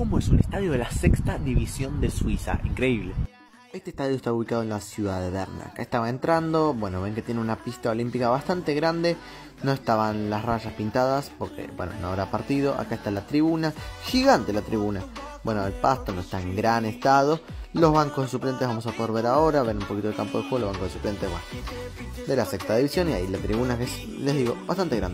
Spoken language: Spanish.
cómo es un estadio de la sexta división de Suiza. Increíble. Este estadio está ubicado en la ciudad de Berna. Acá estaba entrando, bueno, ven que tiene una pista olímpica bastante grande. No estaban las rayas pintadas porque, bueno, no habrá partido. Acá está la tribuna, gigante la tribuna. Bueno, el pasto no está en gran estado. Los bancos suplentes vamos a poder ver ahora, ver un poquito el campo de juego, los bancos de suplentes, bueno, de la sexta división y ahí la tribuna que es, les digo, bastante grande.